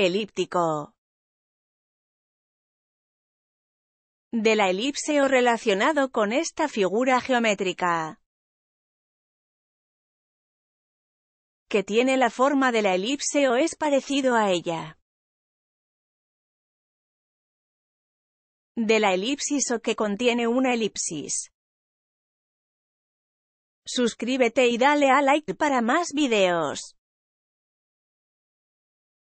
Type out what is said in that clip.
Elíptico. De la elipse o relacionado con esta figura geométrica. Que tiene la forma de la elipse o es parecido a ella. De la elipsis o que contiene una elipsis. Suscríbete y dale a like para más videos.